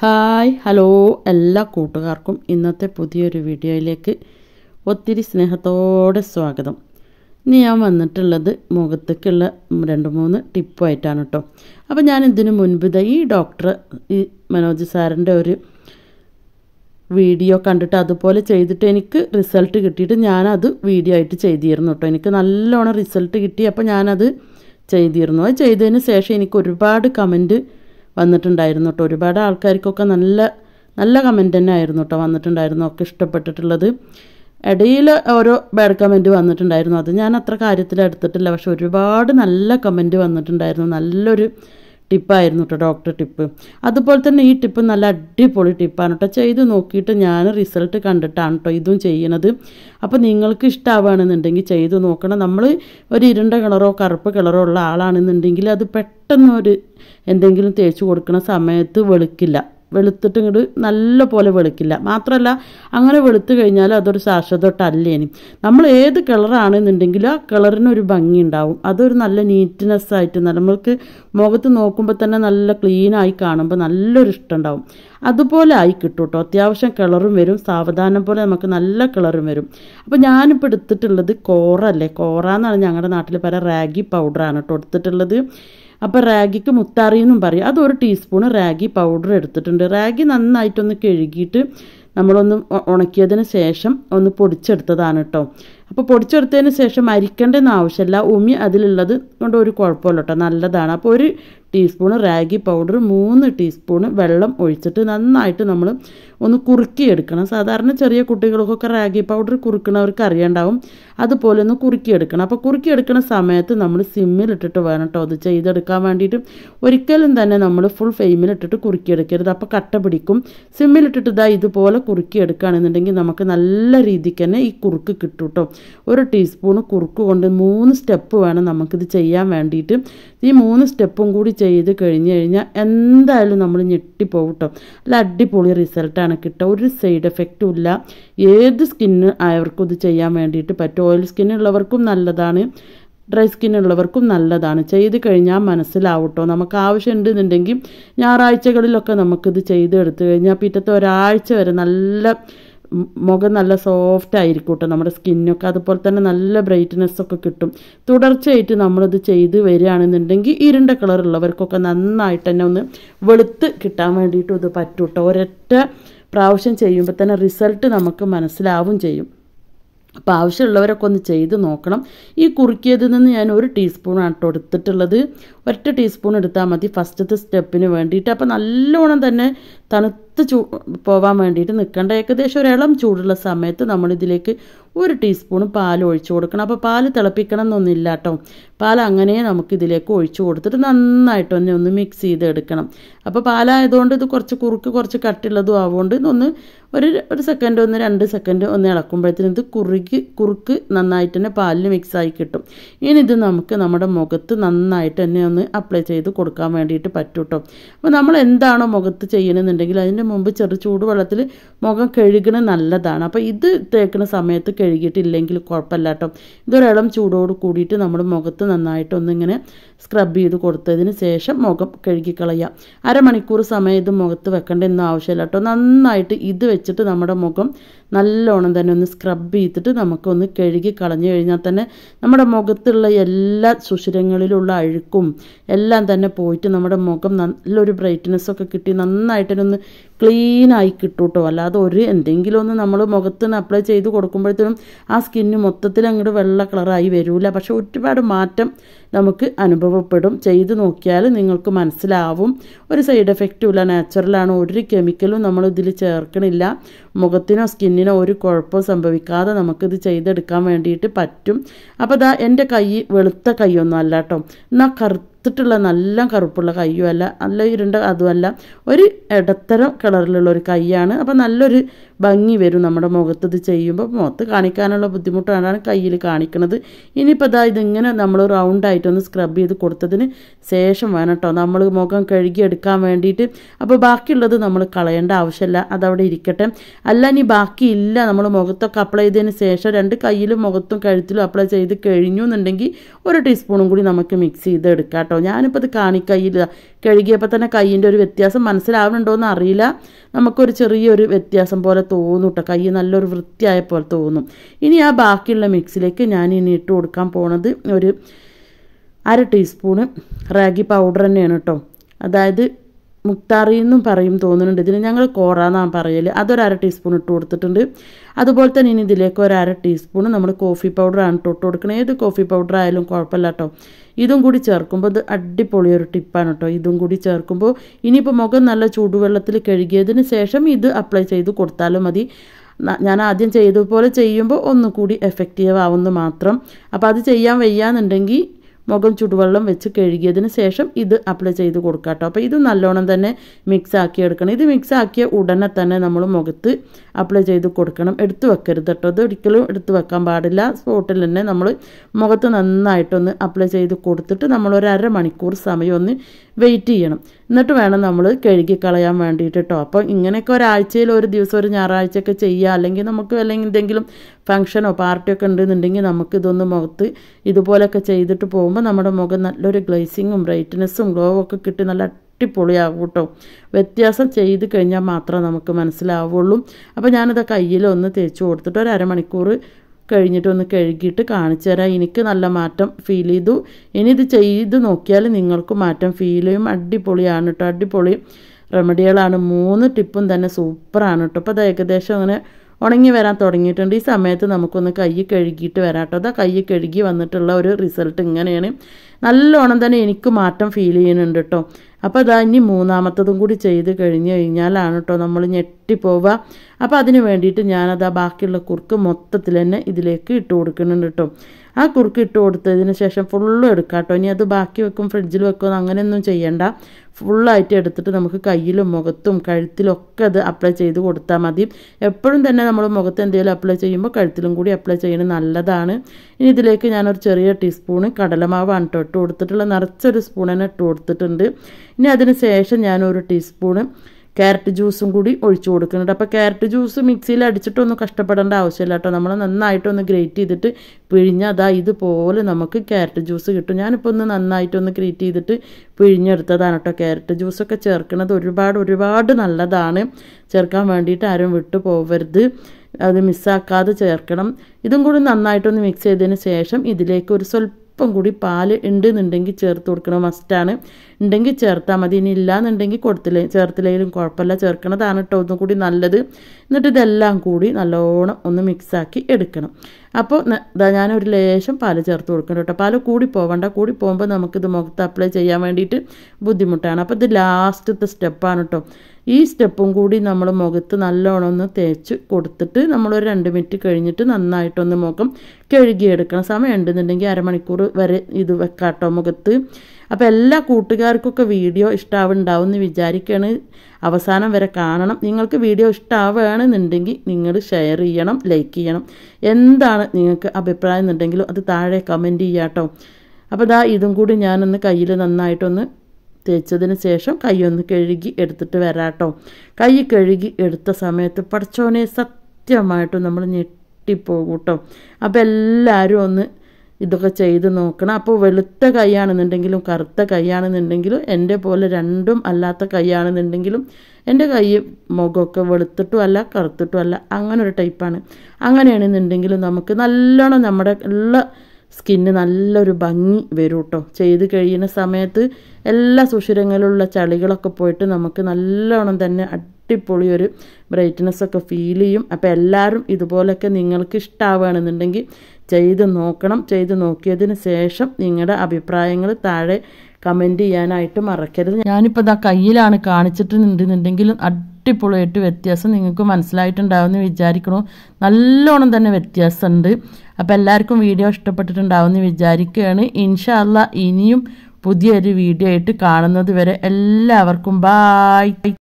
Hi hello എല്ലാ കൂട്ടുകാർക്കും ഇന്നത്തെ പുതിയൊരു വീഡിയോയിലേക്ക് ഒത്തിരി സ്നേഹത്തോടെ സ്വാഗതം. ഇനി ഞാൻ വന്നിട്ടുള്ളത് മുഖത്തേക്കുള്ള രണ്ട് മൂന്ന് ടിപ്പുമായിട്ടാണ് കേട്ടോ അപ്പോൾ ഞാൻ ഇതിനു മുൻപ് ഈ ഡോക്ടർ ഈ മനോജ് സാറിന്റെ ഒരു വീഡിയോ കണ്ടിട്ട് അതുപോലെ ചെയ്തിട്ട് എനിക്ക് റിസൾട്ട് കിട്ടിയിട്ട് ഞാനത് വീഡിയോ ആയിട്ട് ചെയ്തിരുന്നു കേട്ടോ എനിക്ക് നല്ലോണം റിസൾട്ട് കിട്ടി അപ്പോൾ ഞാനത് ചെയ്തിരുന്നു. അത് ചെയ്തതിന് ശേഷം എനിക്ക് ഒരുപാട് കമന്റ് വന്നിട്ടുണ്ടായിരുന്നു കേട്ടോ. ഒരുപാട് ആൾക്കാർക്കൊക്കെ നല്ല നല്ല കമന്റ് തന്നെ ആയിരുന്നു കേട്ടോ വന്നിട്ടുണ്ടായിരുന്നു ഒക്കെ ഇഷ്ടപ്പെട്ടിട്ടുള്ളത്. ഇടയിൽ ഓരോ ബാഡ് കമന്റ് വന്നിട്ടുണ്ടായിരുന്നു. അത് ഞാൻ അത്ര കാര്യത്തിൽ എടുത്തിട്ടില്ല. പക്ഷെ ഒരുപാട് നല്ല കമന്റ് വന്നിട്ടുണ്ടായിരുന്നു. നല്ലൊരു ടിപ്പായിരുന്നു കേട്ടോ ഡോക്ടർ ടിപ്പ്. അതുപോലെ തന്നെ ഈ ടിപ്പ് നല്ല അടിപൊളി ടിപ്പാണ് കേട്ടോ ചെയ്ത് നോക്കിയിട്ട് ഞാൻ റിസൾട്ട് കണ്ടിട്ടാണ് കേട്ടോ ഇതും ചെയ്യണത്. അപ്പോൾ നിങ്ങൾക്ക് ഇഷ്ടമാവുകയാണെന്നുണ്ടെങ്കിൽ ചെയ്ത് നോക്കണം. നമ്മൾ ഒരു ഇരുണ്ട കളറോ കറുപ്പ് കളറോ ഉള്ള ആളാണെന്നുണ്ടെങ്കിൽ അത് പെട്ടെന്ന് ഒരു എന്തെങ്കിലും തേച്ച് കൊടുക്കുന്ന സമയത്ത് വെളുക്കില്ല. വെളുത്തിട്ട് ഇങ്ങോട്ട് നല്ല പോലെ വെളുക്കില്ല. മാത്രമല്ല അങ്ങനെ വെളുത്തു കഴിഞ്ഞാൽ അതൊരു ശാശ്വതട്ടല്ലേനി നമ്മൾ ഏത് കളറാണെന്നുണ്ടെങ്കിലും ആ കളറിനൊരു ഭംഗി ഉണ്ടാവും അതൊരു നല്ല നീറ്റ്നെസ് ആയിട്ട് നമ്മൾക്ക് മുഖത്ത് നോക്കുമ്പോൾ തന്നെ നല്ല ക്ലീനായി കാണുമ്പോൾ നല്ലൊരു ഇഷ്ടം ഉണ്ടാവും അതുപോലെ ആയി കിട്ടും കേട്ടോ അത്യാവശ്യം കളറും വരും. സാവധാനം പോലെ നമുക്ക് നല്ല കളറും വരും. അപ്പോൾ ഞാനിപ്പോൾ എടുത്തിട്ടുള്ളത് കോറല്ലേ കോറ എന്നാണ് ഞങ്ങളുടെ നാട്ടിൽ പല റാഗി പൗഡറാണ് കേട്ടോ എടുത്തിട്ടുള്ളത്. അപ്പോൾ റാഗിക്ക് മുത്താറി എന്നും പറയും. അതൊരു ടീസ്പൂൺ റാഗി പൗഡർ എടുത്തിട്ടുണ്ട്. റാഗി നന്നായിട്ടൊന്ന് കഴുകിയിട്ട് നമ്മളൊന്ന് ഉണക്കിയതിന് ശേഷം ഒന്ന് പൊടിച്ചെടുത്തതാണ് കേട്ടോ അപ്പോൾ പൊടിച്ചെടുത്തതിന് ശേഷം അരിക്കേണ്ടെന്ന് ആവശ്യമില്ല ഉമി അതിലുള്ളത് കൊണ്ട് ഒരു കുഴപ്പമില്ല കേട്ടോ നല്ലതാണ്. അപ്പോൾ ഒരു ടീസ്പൂൺ റാഗി പൗഡർ മൂന്ന് ടീസ്പൂൺ വെള്ളം ഒഴിച്ചിട്ട് നന്നായിട്ട് നമ്മൾ ഒന്ന് കുറുക്കിയെടുക്കണം. സാധാരണ ചെറിയ കുട്ടികൾക്കൊക്കെ റാഗി പൗഡർ കുറുക്കണവർക്ക് അറിയണ്ടാവും. അതുപോലെ ഒന്ന് കുറുക്കിയെടുക്കണം. അപ്പോൾ കുറുക്കിയെടുക്കുന്ന സമയത്ത് നമ്മൾ സിമ്മിലിട്ടിട്ട് വേണം കേട്ടോ അത് ചെയ്തെടുക്കാൻ വേണ്ടിയിട്ട്. ഒരിക്കലും തന്നെ നമ്മൾ ഫുൾ ഫ്ലെയിമിലിട്ടിട്ട് കുറുക്കിയെടുക്കരുത്. അപ്പോൾ കട്ട പിടിക്കും. സിമ്മിലിട്ടിട്ട് ഇതാ ഇതുപോലെ കുറുക്കിയെടുക്കുകയാണെന്നുണ്ടെങ്കിൽ നമുക്ക് നല്ല രീതിക്ക് തന്നെ ഈ കുറുക്ക് കിട്ടും കേട്ടോ ഒരു ടീസ്പൂൺ കുറുക്ക് കൊണ്ട് മൂന്ന് സ്റ്റെപ്പ് വേണം നമുക്കിത് ചെയ്യാൻ വേണ്ടിയിട്ട്. ഈ മൂന്ന് സ്റ്റെപ്പും കൂടി ചെയ്ത് കഴിഞ്ഞ് കഴിഞ്ഞാൽ എന്തായാലും നമ്മൾ ഞെട്ടിപ്പോകും അല്ല അടിപൊളി റിസൾട്ടാണ് കിട്ടുക. ഒരു സൈഡ് എഫക്റ്റും ഇല്ല. ഏത് സ്കിന്ന് ആയവർക്കും ഇത് ചെയ്യാൻ വേണ്ടിയിട്ട് പറ്റും. ഓയിൽ സ്കിന്നുള്ളവർക്കും നല്ലതാണ്. ഡ്രൈ സ്കിൻ ഉള്ളവർക്കും നല്ലതാണ്. ചെയ്ത് കഴിഞ്ഞാൽ മനസ്സിലാവട്ടോ നമുക്ക് ആവശ്യമുണ്ടെന്നുണ്ടെങ്കിൽ ഞായറാഴ്ചകളിലൊക്കെ നമുക്കിത് ചെയ്ത് എടുത്തു കഴിഞ്ഞാൽ പിറ്റത്തെ ഒരാഴ്ച വരെ നല്ല മുഖം നല്ല സോഫ്റ്റ് ആയിരിക്കും കേട്ടോ നമ്മുടെ സ്കിന്നൊക്കെ അതുപോലെ തന്നെ നല്ല ബ്രൈറ്റ്നെസ് ഒക്കെ കിട്ടും. തുടർച്ചയായിട്ട് നമ്മളിത് ചെയ്ത് വരികയാണെന്നുണ്ടെങ്കിൽ ഇരുണ്ട കളറുള്ളവർക്കൊക്കെ നന്നായിട്ട് തന്നെ ഒന്ന് വെളുത്ത് കിട്ടാൻ വേണ്ടിയിട്ട് ഇത് പറ്റും കേട്ടോ ഒരൊറ്റ പ്രാവശ്യം ചെയ്യുമ്പോൾ തന്നെ റിസൾട്ട് നമുക്ക് മനസ്സിലാവും ചെയ്യും. അപ്പോൾ ആവശ്യമുള്ളവരൊക്കെ ഒന്ന് ചെയ്ത് നോക്കണം. ഈ കുറുക്കിയതിൽ നിന്ന് ഞാൻ ഒരു ടീസ്പൂണാണ് കേട്ടോ എടുത്തിട്ടുള്ളത്. ഒറ്റ ടീസ്പൂൺ എടുത്താൽ മതി. ഫസ്റ്റത്തെ സ്റ്റെപ്പിന് വേണ്ടിയിട്ട്. അപ്പോൾ നല്ലോണം തന്നെ തണുത്ത് ചൂ പോവാൻ വേണ്ടിയിട്ട് നിൽക്കേണ്ട. ഏകദേശം ഒരു ഇളം ചൂടുള്ള സമയത്ത് നമ്മളിതിലേക്ക് ഒരു ടീസ്പൂൺ പാൽ ഒഴിച്ചു കൊടുക്കണം. അപ്പോൾ പാൽ തിളപ്പിക്കണം എന്നൊന്നുമില്ല കേട്ടോ. പാൽ അങ്ങനെ നമുക്ക് ഇതിലേക്ക് ഒഴിച്ചു കൊടുത്തിട്ട് നന്നായിട്ട് തന്നെ ഒന്ന് മിക്സ് ചെയ്ത് എടുക്കണം അപ്പോൾ പാലായതുകൊണ്ട് ഇത് കുറച്ച് കുറുക്ക് കുറച്ച് കട്ടുള്ളതും ആവുകൊണ്ട് ഒന്ന് ഒരു ഒരു സെക്കൻഡ് ഒന്ന് രണ്ട് സെക്കൻഡ് ഒന്ന് ഇളക്കുമ്പോഴത്തേനും ഇത് കുറുകി കുറുക്ക് നന്നായിട്ട് തന്നെ പാലിൽ മിക്സായി കിട്ടും. ഇനി ഇത് നമുക്ക് നമ്മുടെ മുഖത്ത് നന്നായിട്ട് തന്നെ ഒന്ന് അപ്ലൈ ചെയ്ത് കൊടുക്കാൻ വേണ്ടിയിട്ട് പറ്റും അപ്പോൾ നമ്മൾ എന്താണോ മുഖത്ത് ചെയ്യണമെന്നുണ്ടെങ്കിൽ അതിന്റെ മുമ്പ് ചെറു ചൂടുവെള്ളത്തിൽ മുഖം കഴുകണ നല്ലതാണ്. അപ്പോൾ ഇത് തേക്കുന്ന സമയത്ത് കഴുകിയിട്ടില്ലെങ്കിൽ കുഴപ്പമില്ല കേട്ടോ ഇതൊരിളം ചൂടോട് കൂടിയിട്ട് നമ്മുടെ മുഖത്ത് നന്നായിട്ട് ഒന്നിങ്ങനെ സ്ക്രബ് ചെയ്ത് കൊടുത്തതിന് ശേഷം മുഖം കഴുകിക്കളയാം. അരമണിക്കൂർ സമയം ഇത് മുഖത്ത് വെക്കേണ്ട ഒന്നും ആവശ്യമില്ല കേട്ടോ നന്നായിട്ട് ഇത് വെച്ചിട്ട് നമ്മുടെ മുഖം നല്ലോണം തന്നെ ഒന്ന് സ്ക്രബ് ചെയ്തിട്ട് നമുക്കൊന്ന് കഴുകി കളഞ്ഞു കഴിഞ്ഞാൽ തന്നെ നമ്മുടെ മുഖത്തുള്ള എല്ലാ സുഷിരങ്ങളിലുള്ള അഴുക്കും എല്ലാം തന്നെ പോയിട്ട് നമ്മുടെ മുഖം നല്ലൊരു ബ്രൈറ്റ്നെസ്സൊക്കെ കിട്ടി നന്നായിട്ടൊന്ന് ക്ലീനായി കിട്ടും കേട്ടോ അല്ലാതെ ഒരു എന്തെങ്കിലും ഒന്ന് നമ്മൾ മുഖത്തിന് അപ്ലൈ ചെയ്ത് കൊടുക്കുമ്പോഴത്തേനും ആ സ്കിന്ന് മൊത്തത്തിൽ അങ്ങോട്ട് വെള്ള കളറായി വരില്ല പക്ഷെ ഒരുപാട് മാറ്റം നമുക്ക് അനുഭവപ്പെടും. ചെയ്ത് നോക്കിയാൽ നിങ്ങൾക്ക് മനസ്സിലാവും. ഒരു സൈഡ് എഫക്റ്റും ഇല്ല. നാച്ചുറലാണ് ഒരു കെമിക്കലും നമ്മൾ ഇതിൽ ചേർക്കണില്ല. മുഖത്തിനോ സ്കിന്നിനോ ഒരു കുഴപ്പവും സംഭവിക്കാതെ നമുക്കിത് ചെയ്തെടുക്കാൻ വേണ്ടിയിട്ട് പറ്റും. അപ്പോൾ ദാ എന്റെ കൈ വെളുത്ത കൈയൊന്നും അല്ല കേട്ടോ. എന്നാൽ കറുത്തിട്ടുള്ള നല്ല കറുപ്പുള്ള കയ്യും അല്ല നല്ല ഇരുണ്ട അതുമല്ല ഒരു ഇടത്തരം കളറിലുള്ള ഒരു കൈയാണ്. അപ്പോൾ നല്ലൊരു ഭംഗി വരും നമ്മുടെ മുഖത്ത് ഇത് ചെയ്യുമ്പോൾ മുഖത്ത് കാണിക്കാനുള്ള ബുദ്ധിമുട്ടാണ് കയ്യിൽ കാണിക്കുന്നത് ഇനിയിപ്പോൾ ഇതാ ഇതിങ്ങനെ നമ്മൾ റൗണ്ടായിട്ടൊന്ന് സ്ക്രബ് ചെയ്ത് കൊടുത്തതിന് ശേഷം വേണം കേട്ടോ നമ്മൾ മുഖം കഴുകിയെടുക്കാൻ വേണ്ടിയിട്ട്. അപ്പോൾ ബാക്കിയുള്ളത് നമ്മൾ കളയേണ്ട ആവശ്യമില്ല അതവിടെ ഇരിക്കട്ടെ. അല്ല ഇനി ബാക്കിയില്ല. നമ്മൾ മുഖത്തൊക്കെ അപ്ലൈ ചെയ്തതിന് ശേഷം രണ്ട് കയ്യിലും മുഖത്തും കഴുത്തിലും അപ്ലൈ ചെയ്ത് കഴിഞ്ഞു എന്നുണ്ടെങ്കിൽ ഒരു ടീസ്പൂണും കൂടി നമുക്ക് മിക്സ് ചെയ്ത് എടുക്കാം കേട്ടോ. ഞാനിപ്പോൾ ഇത് കാണിക്കയ്യില്ല കഴുകിയപ്പോൾ തന്നെ കൈയിന്റെ ഒരു വ്യത്യാസം മനസ്സിലാവുന്നുണ്ടോയെന്ന് അറിയില്ല. നമുക്കൊരു ചെറിയൊരു വ്യത്യാസം പോലെ തോന്നും കേട്ടോ. കൈ നല്ലൊരു വൃത്തിയായ പോലെ തോന്നും. ഇനി ആ ബാക്കിയുള്ള മിക്സിലേക്ക് ഞാൻ ഇനി ഇട്ട് കൊടുക്കാൻ പോണത് ഒരു അര ടീസ്പൂണ് റാഗി പൗഡർ തന്നെയാണ് കേട്ടോ. അതായത് മുക്താറി എന്നും പറയും തോന്നുന്നുണ്ട്. ഇതിന് ഞങ്ങൾ കോറാന്നാണ് പറയൽ അതൊരു അര ടീസ്പൂൺ ഇട്ട് കൊടുത്തിട്ടുണ്ട്. അതുപോലെ തന്നെ ഇനി ഇതിലേക്ക് ഒരു അര ടീസ്പൂൺ നമ്മൾ കോഫി പൗഡറാണ് ഇട്ട് കൊടുക്കുന്നത് ഏത് കോഫി പൗഡർ ആയാലും കുഴപ്പമില്ല കേട്ടോ. ഇതും കൂടി ചേർക്കുമ്പോൾ ഇത് അടിപൊളി ഒരു ടിപ്പാണ് കേട്ടോ. ഇതും കൂടി ചേർക്കുമ്പോൾ ഇനിയിപ്പോൾ മുഖം നല്ല ചൂടുവെള്ളത്തിൽ കഴുകിയതിന് ശേഷം ഇത് അപ്ലൈ ചെയ്ത് കൊടുത്താലും മതി. ഞാൻ ആദ്യം ചെയ്തതുപോലെ ചെയ്യുമ്പോൾ ഒന്നുകൂടി എഫക്റ്റീവ് ആവുന്നു മാത്രം. അപ്പോൾ അത് ചെയ്യാൻ വയ്യാന്നുണ്ടെങ്കിൽ മുഖം ചുടുവെള്ളം വെച്ച് കഴുകിയതിന് ശേഷം ഇത് അപ്ലൈ ചെയ്ത് കൊടുക്കുക കേട്ടോ അപ്പോൾ ഇത് നല്ലോണം തന്നെ മിക്സ് ആക്കി എടുക്കണം. ഇത് മിക്സ് ആക്കിയ ഉടനെ തന്നെ നമ്മൾ മുഖത്ത് അപ്ലൈ ചെയ്ത് കൊടുക്കണം. എടുത്തു വെക്കരുത് കേട്ടോ. ഇത് ഒരിക്കലും എടുത്തു വെക്കാൻ പാടില്ല. സ്പോട്ടിൽ തന്നെ നമ്മൾ മുഖത്ത് നന്നായിട്ടൊന്ന് അപ്ലൈ ചെയ്ത് കൊടുത്തിട്ട് നമ്മൾ ഒരു അരമണിക്കൂർ സമയം ഒന്ന് വെയിറ്റ് ചെയ്യണം. എന്നിട്ട് വേണം നമ്മൾ കഴുകി കളയാൻ വേണ്ടിയിട്ട് കേട്ടോ അപ്പോൾ ഇങ്ങനെയൊക്കെ ഒരാഴ്ചയിൽ ഒരു ദിവസം ഒരു ഞായറാഴ്ചയൊക്കെ ചെയ്യുക അല്ലെങ്കിൽ നമുക്ക് അല്ലെങ്കിൽ എന്തെങ്കിലും ഫംഗ്ഷനോ പാർട്ടിയൊക്കെ ഉണ്ടെന്നുണ്ടെങ്കിൽ നമുക്ക് ഇതൊന്ന് മുഖത്ത് ഇതുപോലെയൊക്കെ ചെയ്തിട്ട് പോകുമ്പോൾ നമ്മുടെ മുഖം നല്ലൊരു ഗ്ലേസിങ്ങും ബ്രൈറ്റ്നെസ്സും ഗ്ലോ ഒക്കെ കിട്ടി നല്ല അട്ടിപ്പൊളിയാകും കേട്ടോ വ്യത്യാസം ചെയ്ത് കഴിഞ്ഞാൽ മാത്രമേ നമുക്ക് മനസ്സിലാവുള്ളൂ. അപ്പോൾ ഞാനിത് കയ്യിലൊന്ന് തേച്ച് കൊടുത്തിട്ട് ഒരു അരമണിക്കൂർ കഴിഞ്ഞിട്ട് ഒന്ന് കഴുകിയിട്ട് കാണിച്ചു തരാം. എനിക്ക് നല്ല മാറ്റം ഫീൽ ചെയ്തു. ഇനി ഇത് ചെയ്ത് നോക്കിയാൽ നിങ്ങൾക്ക് മാറ്റം ഫീൽ ചെയ്യും. അടിപൊളിയാണ് കേട്ടോ അടിപൊളി റെമഡികളാണ് മൂന്ന് ടിപ്പും തന്നെ സൂപ്പറാണ് കേട്ടോ അപ്പോൾ അത് ഏകദേശം അങ്ങനെ ഉണങ്ങി വരാൻ തുടങ്ങിയിട്ടുണ്ട്. ഈ സമയത്ത് നമുക്കൊന്ന് കൈ കഴുകിയിട്ട് വരാം കേട്ടോ അതാ കൈ കഴുകി വന്നിട്ടുള്ള ഒരു റിസൾട്ട് ഇങ്ങനെയാണ്. നല്ലോണം തന്നെ എനിക്ക് മാറ്റം ഫീൽ ചെയ്യുന്നുണ്ട് കേട്ടോ അപ്പോൾ അതാ ഇനി മൂന്നാമത്തതും കൂടി ചെയ്ത് കഴിഞ്ഞ് കഴിഞ്ഞാലാണ് കേട്ടോ നമ്മൾ ഞെട്ടിപ്പോവുക അപ്പോൾ അതിന് വേണ്ടിയിട്ട് ഞാനത് ആ ബാക്കിയുള്ള കുറുക്ക് മൊത്തത്തിൽ തന്നെ ഇതിലേക്ക് ഇട്ട് കൊടുക്കുന്നുണ്ട് കേട്ടോ ആ കുറുക്ക് ഇട്ട് കൊടുത്തതിന് ശേഷം ഫുള്ളും എടുക്കാം കേട്ടോ ഇനി അത് ബാക്കി വെക്കും ഫ്രിഡ്ജിൽ വെക്കും അങ്ങനെയൊന്നും ചെയ്യണ്ട. ഫുള്ളായിട്ട് എടുത്തിട്ട് നമുക്ക് കയ്യിലും മുഖത്തും കഴുത്തിലും ഒക്കെ അത് അപ്ലൈ ചെയ്ത് കൊടുത്താൽ മതി. എപ്പോഴും തന്നെ നമ്മൾ മുഖത്ത് എന്തെങ്കിലും അപ്ലൈ ചെയ്യുമ്പോൾ കഴുത്തിലും കൂടി അപ്ലൈ ചെയ്യുന്നത് നല്ലതാണ്. ഇനി ഇതിലേക്ക് ഞാനൊരു ചെറിയ ടീസ്പൂണ് കടലമാവാണ് കേട്ടോ ഇട്ട് കൊടുത്തിട്ടുള്ള നിറച്ചൊരു സ്പൂൺ തന്നെ ഇട്ട് കൊടുത്തിട്ടുണ്ട്. ഇനി അതിന് ശേഷം ഞാൻ ഒരു ടീസ്പൂണ് ക്യാരറ്റ് ജ്യൂസും കൂടി ഒഴിച്ചു കൊടുക്കുന്നുണ്ട്. അപ്പോൾ ക്യാരറ്റ് ജ്യൂസ് മിക്സിയിൽ അടിച്ചിട്ടൊന്നും കഷ്ടപ്പെടേണ്ട ആവശ്യമില്ല കേട്ടോ. നമ്മൾ നന്നായിട്ടൊന്ന് ഗ്രേറ്റ് ചെയ്തിട്ട് പിഴിഞ്ഞ് അതാ ഇതുപോലെ നമുക്ക് ക്യാരറ്റ് ജ്യൂസ് കിട്ടും. ഞാനിപ്പോൾ ഒന്ന് നന്നായിട്ടൊന്ന് ഗ്രേറ്റ് ചെയ്തിട്ട് പിഴിഞ്ഞെടുത്തതാണ് കേട്ടോ. ക്യാരറ്റ് ജ്യൂസൊക്കെ ചേർക്കുന്നത് ഒരുപാട് ഒരുപാട് നല്ലതാണ്. ചേർക്കാൻ വേണ്ടിയിട്ട് ആരും വിട്ടു പോവരുത്. അത് മിസ്സാക്കാതെ ചേർക്കണം. ഇതും കൂടി നന്നായിട്ടൊന്ന് മിക്സ് ചെയ്തതിന് ശേഷം ഇതിലേക്ക് ഒരു സ്വല്പം കൂടി പാൽ ഉണ്ടെന്നുണ്ടെങ്കിൽ ചേർത്ത് കൊടുക്കണം. മസ്റ്റാണ്. ഉണ്ടെങ്കിൽ ചേർത്താൽ മതി. ഇനി ഇല്ലാന്നുണ്ടെങ്കിൽ കൊടുത്തില്ലേ ചേർത്തില്ലെങ്കിലും കുഴപ്പമില്ല. ചേർക്കണതാണ് കേട്ടോ ഒന്നും കൂടി നല്ലത്. എന്നിട്ട് ഇതെല്ലാം കൂടി നല്ലോണം ഒന്ന് മിക്സാക്കി എടുക്കണം. അപ്പോൾ ഞാനൊരു ലേശം പാൽ ചേർത്ത് കൊടുക്കണം കേട്ടോ പാൽ കൂടി പോവണ്ട. കൂടി പോകുമ്പോൾ നമുക്കിത് മുഖത്ത് അപ്ലൈ ചെയ്യാൻ വേണ്ടിയിട്ട് ബുദ്ധിമുട്ടാണ്. അപ്പോൾ ഇത് ലാസ്റ്റത്തെ സ്റ്റെപ്പാണ് കേട്ടോ ഈ സ്റ്റെപ്പും കൂടി നമ്മൾ മുഖത്ത് നല്ലോണം ഒന്ന് തേച്ച് കൊടുത്തിട്ട് നമ്മളൊരു രണ്ട് മിനിറ്റ് കഴിഞ്ഞിട്ട് നന്നായിട്ടൊന്ന് മുഖം കഴുകിയെടുക്കണം. സമയം ഉണ്ടെന്നുണ്ടെങ്കിൽ അരമണിക്കൂർ വരെ ഇത് വെക്കാട്ടോ മുഖത്ത്. അപ്പോൾ എല്ലാ കൂട്ടുകാർക്കൊക്കെ വീഡിയോ ഇഷ്ടാവുണ്ടാവും എന്ന് വിചാരിക്കുകയാണ് അവസാനം വരെ കാണണം. നിങ്ങൾക്ക് വീഡിയോ ഇഷ്ടാവുകയാണെന്നുണ്ടെങ്കിൽ നിങ്ങൾ ഷെയർ ചെയ്യണം ലൈക്ക് ചെയ്യണം. എന്താണ് നിങ്ങൾക്ക് അഭിപ്രായം എന്നുണ്ടെങ്കിലും അത് താഴെ കമന്റ് ചെയ്യാട്ടോ അപ്പോൾ ഇതാ ഇതും കൂടി ഞാനൊന്ന് കയ്യിൽ നന്നായിട്ടൊന്ന് തേച്ചതിന് ശേഷം കൈ ഒന്ന് കഴുകി എടുത്തിട്ട് വരാട്ടോ കൈ കഴുകി എടുത്ത സമയത്ത് പഠിച്ചോനെ സത്യമായിട്ടും നമ്മൾ ഞെട്ടിപ്പോകും കേട്ടോ. അപ്പോൾ എല്ലാവരും ഒന്ന് ഇതൊക്കെ ചെയ്ത് നോക്കണം. അപ്പോൾ വെളുത്ത കൈയാണെന്നുണ്ടെങ്കിലും കറുത്ത കൈയാണെന്നുണ്ടെങ്കിലും എന്റെ പോലെ രണ്ടും അല്ലാത്ത കൈയാണെന്നുണ്ടെങ്കിലും എന്റെ കൈ മുഖമൊക്കെ വെളുത്തിട്ടും അല്ല കറുത്തിട്ടും അല്ല അങ്ങനെ ഒരു ടൈപ്പാണ്. അങ്ങനെയാണെന്നുണ്ടെങ്കിലും നമുക്ക് നല്ലോണം നമ്മുടെ ഉള്ള സ്കിന്ന് നല്ലൊരു ഭംഗി വരും കേട്ടോ ചെയ്ത് കഴിയുന്ന സമയത്ത് എല്ലാ സുഷിരങ്ങളിലുള്ള ചളികളൊക്കെ പോയിട്ട് നമുക്ക് നല്ലോണം തന്നെ അടിപൊളി ഒരു ബ്രൈറ്റ്നെസ് ഒക്കെ ഫീൽ ചെയ്യും. അപ്പോൾ എല്ലാവരും ഇതുപോലൊക്കെ നിങ്ങൾക്ക് ഇഷ്ടമാവുകയാണെന്നുണ്ടെങ്കിൽ ചെയ്ത് നോക്കണം. ചെയ്ത് നോക്കിയതിന് ശേഷം നിങ്ങളുടെ അഭിപ്രായങ്ങൾ താഴെ കമന്റ് ചെയ്യാനായിട്ട് മറക്കരുത്. ഞാനിപ്പോൾ ഇതാ കയ്യിലാണ് കാണിച്ചിട്ടുണ്ടെന്നുണ്ടെങ്കിലും അടിപൊളിയായിട്ട് വ്യത്യാസം നിങ്ങൾക്ക് മനസ്സിലായിട്ടുണ്ടാവുമെന്ന് വിചാരിക്കണു. നല്ലോണം തന്നെ വ്യത്യാസമുണ്ട്. അപ്പോൾ എല്ലാവർക്കും വീഡിയോ ഇഷ്ടപ്പെട്ടിട്ടുണ്ടാവുമെന്ന് വിചാരിക്കുകയാണ്. ഇൻഷാല്ല ഇനിയും പുതിയൊരു വീഡിയോ ആയിട്ട് കാണുന്നത് വരെ എല്ലാവർക്കും ബായ്